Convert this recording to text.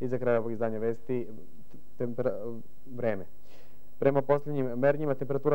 i za kraj ovog izdanja vesti vreme. Prema posljednjim mernjima temperatura